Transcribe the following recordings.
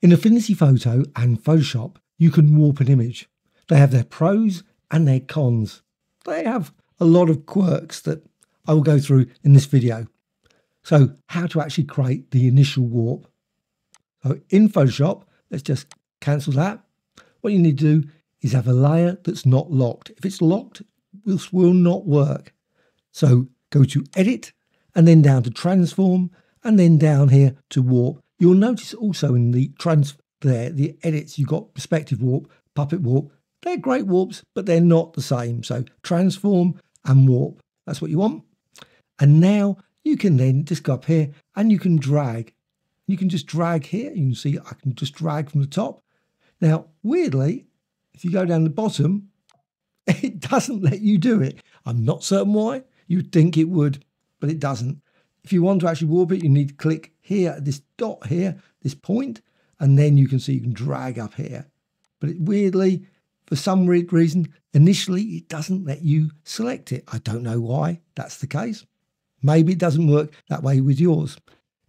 In Affinity Photo and Photoshop, you can warp an image. They have their pros and their cons. They have a lot of quirks that I will go through in this video. So how to actually create the initial warp. So in Photoshop, let's just cancel that. What you need to do is have a layer that's not locked. If it's locked, this will not work. So go to Edit and then down to Transform and then down here to Warp. You'll notice also in the trans there, the edits, you've got Perspective Warp, Puppet Warp. They're great warps, but they're not the same. So Transform and Warp. That's what you want. And now you can then just go up here and you can drag. You can just drag here. You can see I can just drag from the top. Now, weirdly, if you go down the bottom, it doesn't let you do it. I'm not certain why. You'd think it would, but it doesn't. If you want to actually warp it, you need to click here at this dot here, this point, and then you can see you can drag up here. But it, weirdly, for some weird reason, initially it doesn't let you select it. I don't know why that's the case. Maybe it doesn't work that way with yours.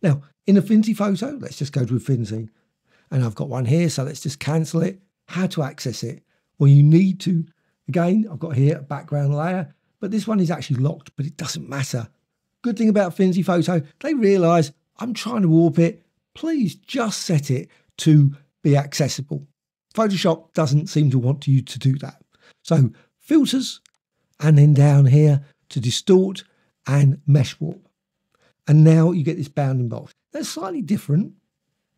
Now, in Affinity Photo, let's just go to Affinity. And I've got one here, so let's just cancel it. How to access it? Well, you need to, again, I've got here a background layer, but this one is actually locked, but it doesn't matter. Good thing about Affinity Photo, they realise I'm trying to warp it. Please just set it to be accessible. Photoshop doesn't seem to want you to do that. So filters, and then down here to distort and mesh warp. And now you get this bounding box. That's slightly different.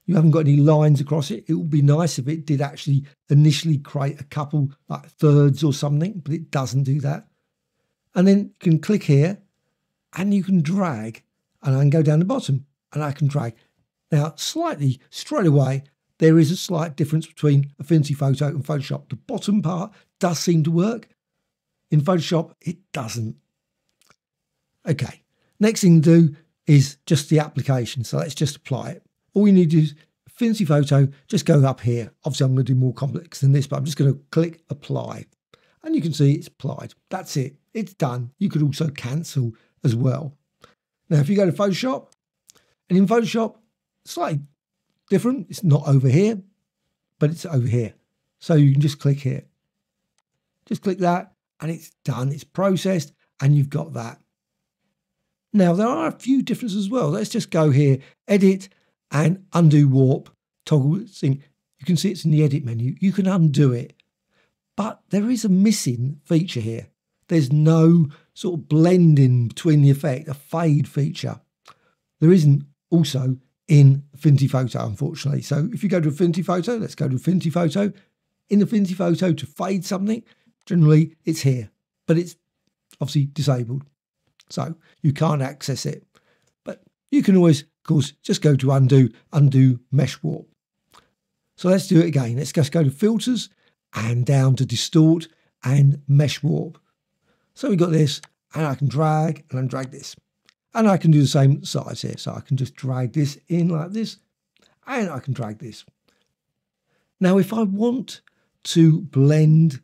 You haven't got any lines across it. It would be nice if it did actually initially create a couple like thirds or something, but it doesn't do that. And then you can click here and you can drag and I can go down the bottom and I can drag. Now, slightly straight away, there is a slight difference between Affinity Photo and Photoshop. The bottom part does seem to work. In Photoshop, it doesn't. Okay, next thing to do is just the application. So let's just apply it. All you need is Affinity Photo, just go up here. Obviously, I'm going to do more complex than this, but I'm just going to click Apply. And you can see it's applied. That's it. It's done. You could also cancel as well. Now, if you go to Photoshop, and in Photoshop, slightly different. It's not over here, but it's over here. So you can just click here. Just click that and it's done. It's processed and you've got that. Now, there are a few differences as well. Let's just go here, edit and undo warp, toggle. You can see it's in the edit menu. You can undo it. But there is a missing feature here. There's no sort of blending between the effect, a fade feature. There isn't also in Affinity Photo, unfortunately. So if you go to Affinity Photo, let's go to Affinity Photo. In Affinity Photo, to fade something, generally it's here, but it's obviously disabled. So you can't access it. But you can always, of course, just go to undo, undo mesh warp. So let's do it again. Let's just go to filters and down to distort and mesh warp. So we've got this, and I can drag and drag this. And I can do the same size here. So I can just drag this in like this, and I can drag this. Now, if I want to blend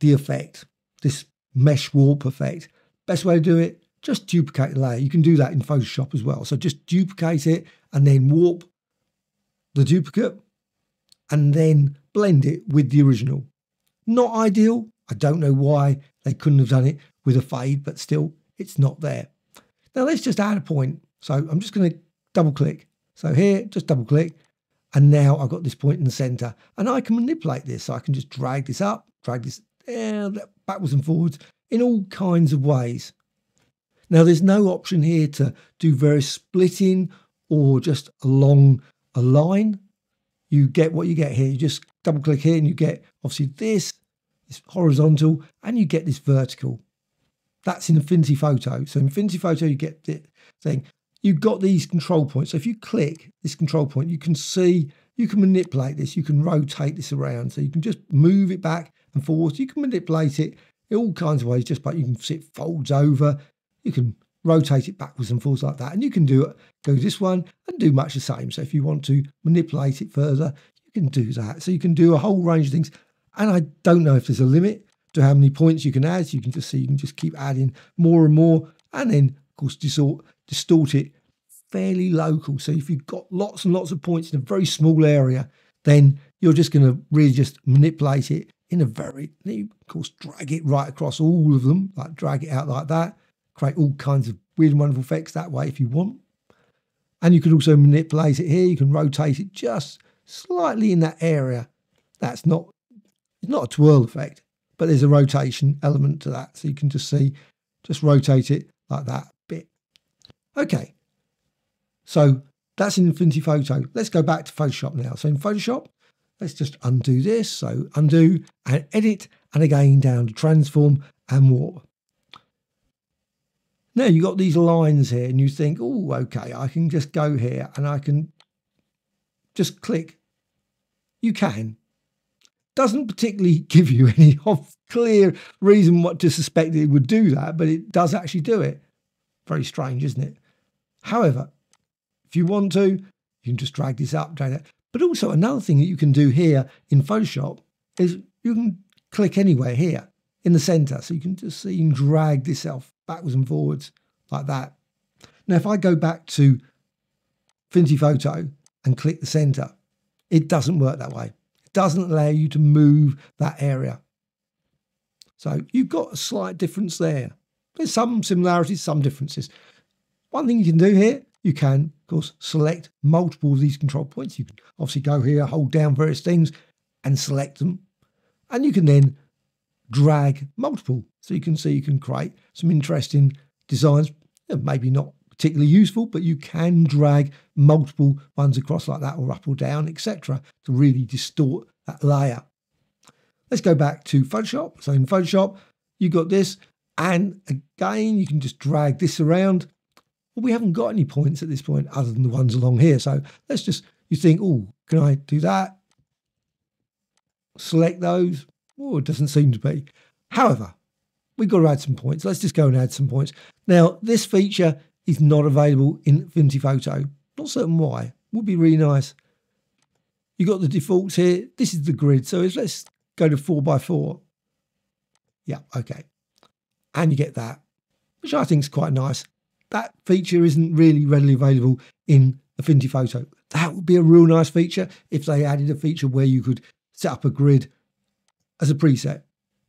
the effect, this mesh warp effect, best way to do it, just duplicate the layer. You can do that in Photoshop as well. So just duplicate it and then warp the duplicate and then blend it with the original. Not ideal. I don't know why they couldn't have done it with a fade, but still, it's not there. Now let's just add a point. So I'm just going to double click. So here, just double click. And now I've got this point in the center and I can manipulate this. So I can just drag this up, drag this eh, backwards and forwards in all kinds of ways. Now there's no option here to do various splitting or just along a line. You get what you get here. You just double click here and you get obviously this, this horizontal, and you get this vertical. That's in Affinity Photo. So in Affinity Photo, you get the thing. You've got these control points. So if you click this control point, you can see, you can manipulate this. You can rotate this around. So you can just move it back and forward. You can manipulate it in all kinds of ways, just by you can see it folds over. You can rotate it backwards and forwards like that. And you can do it, go this one and do much the same. So if you want to manipulate it further, you can do that. So you can do a whole range of things. And I don't know if there's a limit to how many points you can add. So you can just see you can just keep adding more and more, and then of course distort distort it fairly local. So if you've got lots and lots of points in a very small area, then you're just going to really just manipulate it in a very, you of course, drag it right across all of them, like drag it out like that, create all kinds of weird and wonderful effects that way if you want. And you can also manipulate it here. You can rotate it just slightly in that area. That's not, it's not a twirl effect, but there's a rotation element to that. So you can just see, just rotate it like that bit. Okay. So that's in Affinity Photo. Let's go back to Photoshop now. So in Photoshop, let's just undo this. So undo and edit and again down to transform and warp. Now you've got these lines here and you think, oh, okay, I can just go here and I can just click. You can. Doesn't particularly give you any clear reason what to suspect it would do that, but it does actually do it. Very strange, isn't it? However, if you want to, you can just drag this up, drag that. But also another thing that you can do here in Photoshop is you can click anywhere here in the center. So you can just see and drag this self backwards and forwards like that. Now, if I go back to Affinity Photo and click the center, it doesn't work that way. Doesn't allow you to move that area. So you've got a slight difference there. There's some similarities, some differences. One thing you can do here, you can, of course, select multiple of these control points. You can obviously go here, hold down various things and select them. And you can then drag multiple. So you can see you can create some interesting designs, maybe not particularly useful, but you can drag multiple ones across like that or up or down, etc., to really distort that layer. Let's go back to Photoshop. So in Photoshop, you got this, and again, you can just drag this around. Well, we haven't got any points at this point other than the ones along here. So let's just, you think, oh, can I do that? Select those, Oh, it doesn't seem to be. However, we've got to add some points. Let's just go and add some points. Now, this feature is not available in Affinity Photo. Not certain why. Would be really nice. You've got the defaults here. This is the grid. So let's go to 4x4. Yeah, okay. And you get that, which I think is quite nice. That feature isn't really readily available in Affinity Photo. That would be a real nice feature if they added a feature where you could set up a grid as a preset.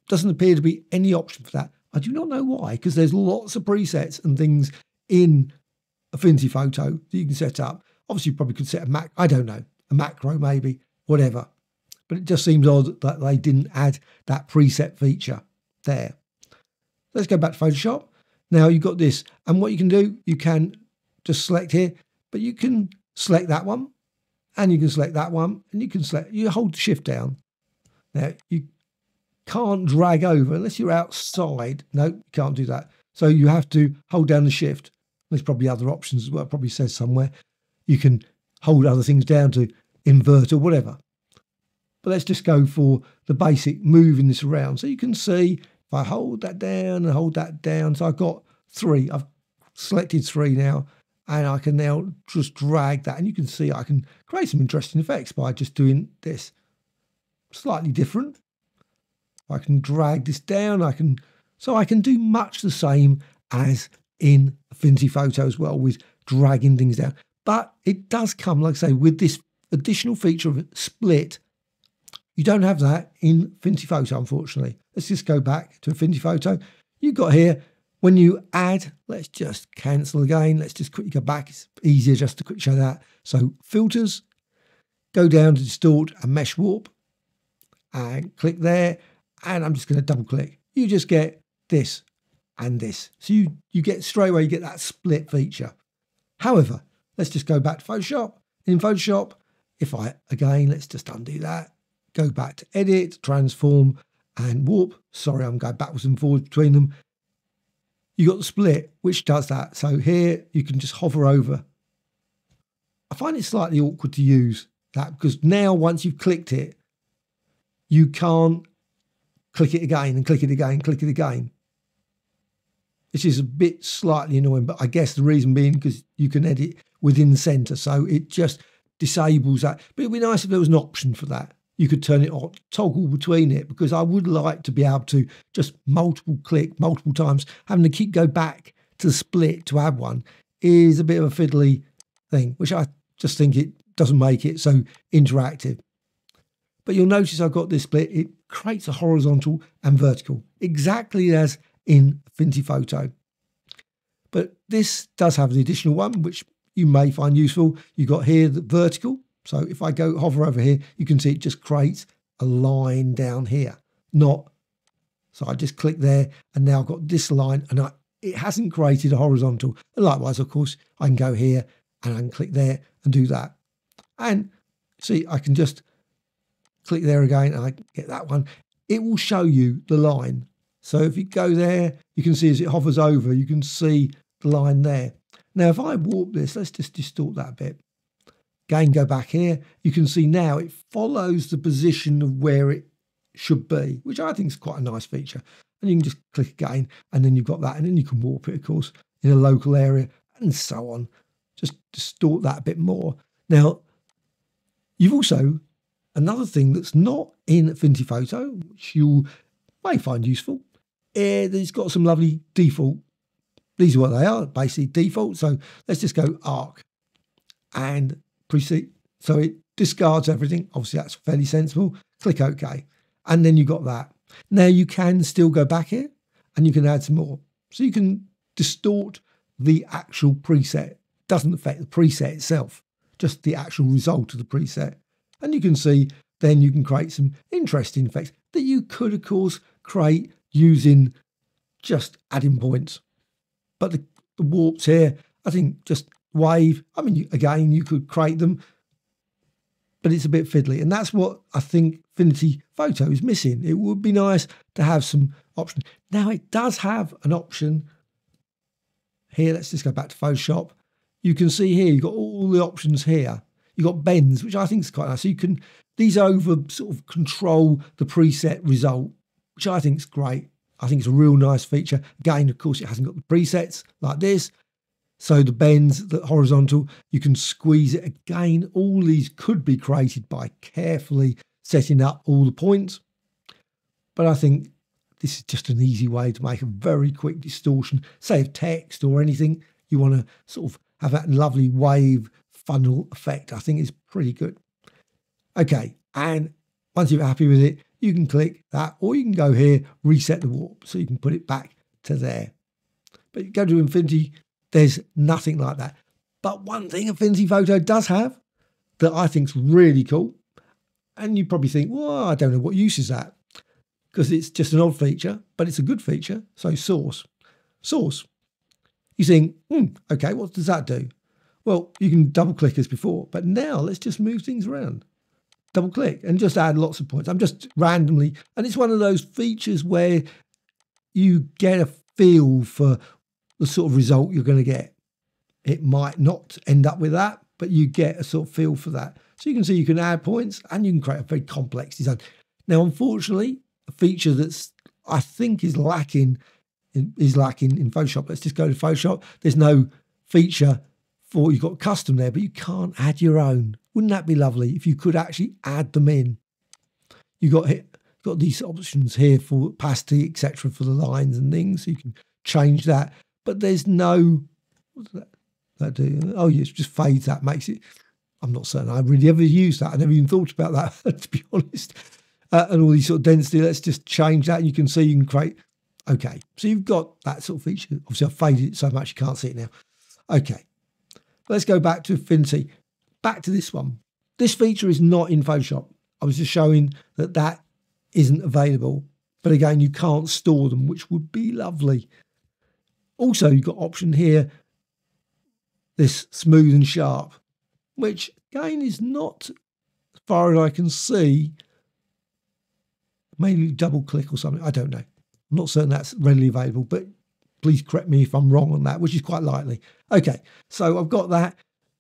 Doesn't appear to be any option for that. I do not know why, because there's lots of presets and things in Affinity Photo that you can set up. Obviously, you probably could set a mac, I don't know, a macro maybe, whatever. But it just seems odd that they didn't add that preset feature there. Let's go back to Photoshop. Now you've got this, and what you can do, you can just select here, but you can select that one, and you can select that one, and you can select, you hold shift down. Now you can't drag over unless you're outside. No, you can't do that. So you have to hold down the shift. There's probably other options as well. It probably says somewhere. You can hold other things down to invert or whatever. But let's just go for the basic moving this around. So you can see if I hold that down and hold that down. So I've got three. I've selected three now. And I can now just drag that. And you can see I can create some interesting effects by just doing this. Slightly different. I can drag this down. I can so I can do much the same as in Affinity Photo as well with dragging things down. But it does come, like I say, with this additional feature of split. You don't have that in Affinity Photo, unfortunately. Let's just go back to Affinity Photo. You've got here, when you add, let's just cancel again. Let's just quickly go back. It's easier just to quickly show that. So filters, go down to distort and mesh warp and click there and I'm just going to double click. You just get this and this. So you, you get straight away, you get that split feature. However, let's just go back to Photoshop. In Photoshop, if I, again, let's just undo that, go back to edit, transform and warp. Sorry, I'm going backwards and forwards between them. You got the split, which does that. So here you can just hover over. I find it slightly awkward to use that because now once you've clicked it, you can't click it again and click it again, click it again. This is a bit slightly annoying, but I guess the reason being because you can edit within the center. So it just disables that. But it'd be nice if there was an option for that. You could turn it on, toggle between it, because I would like to be able to just multiple click multiple times. Having to keep go back to the split to add one is a bit of a fiddly thing, which I just think it doesn't make it so interactive. But you'll notice I've got this split. It creates a horizontal and vertical, exactly as in Affinity Photo. But this does have the additional one, which you may find useful. You've got here the vertical. So if I go hover over here, you can see it just creates a line down here, not. So I just click there and now I've got this line and I, it hasn't created a horizontal. And likewise, of course, I can go here and I can click there and do that. And see, I can just click there again and I get that one. It will show you the line. So if you go there, you can see as it hovers over, you can see the line there. Now, if I warp this, let's just distort that a bit. Again, go back here. You can see now it follows the position of where it should be, which I think is quite a nice feature. And you can just click again, and then you've got that, and then you can warp it, of course, in a local area, and so on. Just distort that a bit more. Now, you've also another thing that's not in Affinity Photo, which you may find useful. It's got some lovely default. These are what they are, basically default. So let's just go arc and preset. So it discards everything. Obviously, that's fairly sensible. Click OK. And then you got that. Now you can still go back here and you can add some more. So you can distort the actual preset. Doesn't affect the preset itself, just the actual result of the preset. And you can see then you can create some interesting effects that you could, of course, create using just adding points. But the, the warps here, I think just wave. I mean, again, you could create them, but it's a bit fiddly. And that's what I think Affinity Photo is missing. It would be nice to have some options. Now, it does have an option here. Let's just go back to Photoshop. You can see here, you've got all the options here. You've got bends, which I think is quite nice. So you can, these over sort of control the preset result, which I think is great. I think it's a real nice feature. Again, of course, it hasn't got the presets like this, so the bends, the horizontal, you can squeeze it again. All these could be created by carefully setting up all the points. But I think this is just an easy way to make a very quick distortion, say of text or anything. You want to sort of have that lovely wave funnel effect. I think it's pretty good. Okay, and once you're happy with it, you can click that or you can go here, reset the warp. So you can put it back to there. But you go to Affinity there's nothing like that. But one thing Affinity Photo does have that I think is really cool, and you probably think, well, I don't know what use is that, because it's just an odd feature, but it's a good feature. So source, source. You think, hmm, okay, what does that do? Well, you can double click as before, but now let's just move things around. Double click and just add lots of points. I'm just randomly, and it's one of those features where you get a feel for the sort of result you're going to get. It might not end up with that, but you get a sort of feel for that. So you can see you can add points and you can create a very complex design. Now, unfortunately, a feature that's I think is lacking is lacking in Photoshop. Let's just go to Photoshop. There's no feature for you've got custom there, but you can't add your own. Wouldn't that be lovely if you could actually add them in? You got got these options here for opacity, etc., for the lines and things. So you can change that but there's no that, that do? Oh, yeah, it just fades that, makes it. I'm not certain I really ever used that. I never even thought about that, to be honest. Uh, and all these sort of density, let's just change that. You can see you can create. Okay, so you've got that sort of feature. Obviously, I've faded it so much you can't see it now. Okay, let's go back to Affinity. Back to this one. This feature is not in Photoshop. I was just showing that that isn't available. But again, you can't store them, which would be lovely. Also, you've got option here, this smooth and sharp, which again is not, as far as I can see, maybe double click or something. I don't know. I'm not certain that's readily available, but please correct me if I'm wrong on that, which is quite likely. Okay, so I've got that.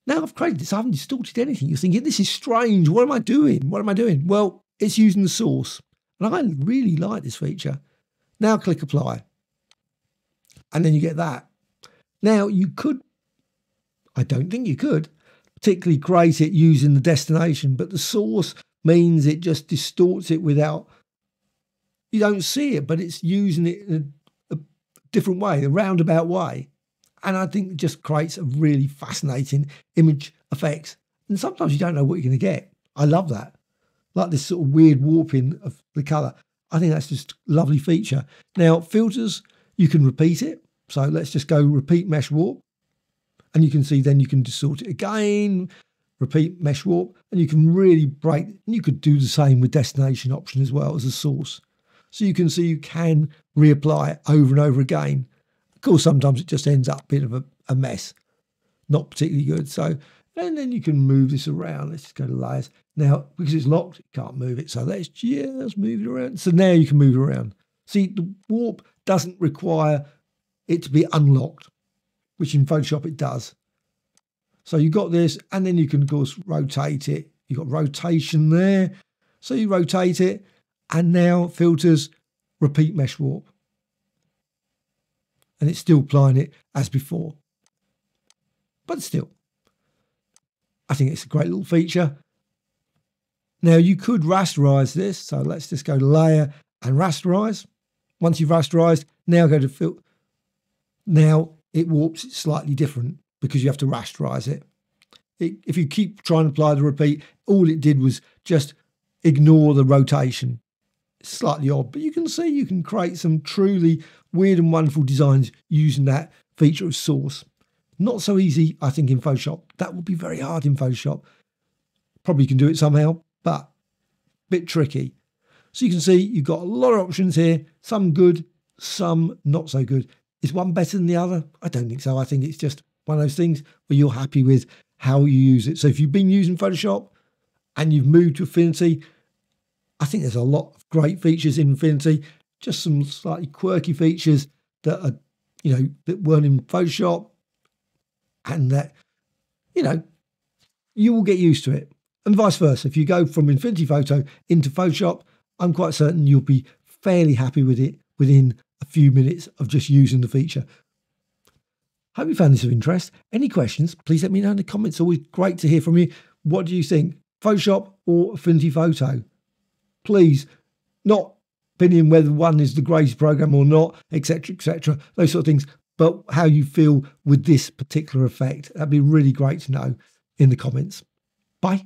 Now I've created this, I haven't distorted anything. You're thinking, this is strange. What am I doing? What am I doing? Well, it's using the source. And I really like this feature. Now click apply and then you get that. Now, you could, I don't think you could, particularly create it using the destination, but the source means it just distorts it without, you don't see it, but it's using it in a, a different way, a roundabout way. And I think it just creates a really fascinating image effects. And sometimes you don't know what you're going to get. I love that. Like this sort of weird warping of the colour. I think that's just a lovely feature. Now, filters, you can repeat it. So let's just go repeat mesh warp. And you can see then you can distort it again, repeat mesh warp, and you can really break. And you could do the same with destination option as well as a source. So you can see you can reapply it over and over again. Of course, sometimes it just ends up a bit of a, a mess, not particularly good. So, and then you can move this around. Let's just go to layers. Now, because it's locked, you can't move it. So let's just move it around. So now you can move it around. See, the warp doesn't require it to be unlocked, which in Photoshop it does. So you've got this, and then you can, of course, rotate it. You've got rotation there. So you rotate it, and now filters repeat mesh warp and it's still applying it as before. But still, I think it's a great little feature. Now you could rasterize this. So let's just go to layer and rasterize. Once you've rasterized, now go to fill. Now it warps it slightly different because you have to rasterize it. it. If you keep trying to apply the repeat, all it did was just ignore the rotation slightly odd, but you can see you can create some truly weird and wonderful designs using that feature of source. Not so easy, I think, in Photoshop. That would be very hard in Photoshop. Probably can do it somehow, but a bit tricky. So you can see you've got a lot of options here, some good, some not so good. Is one better than the other? I don't think so. I think it's just one of those things where you're happy with how you use it. So if you've been using Photoshop and you've moved to Affinity, I think there's a lot of great features in Affinity, just some slightly quirky features that are, you know, that weren't in Photoshop, and that, you know, you will get used to it. And vice versa. If you go from Affinity Photo into Photoshop, I'm quite certain you'll be fairly happy with it within a few minutes of just using the feature. Hope you found this of interest. Any questions, please let me know in the comments. Always great to hear from you. What do you think? Photoshop or Affinity Photo? Please, not opinion whether one is the greatest program or not, etc., etc., those sort of things, but how you feel with this particular effect. That'd be really great to know in the comments. Bye.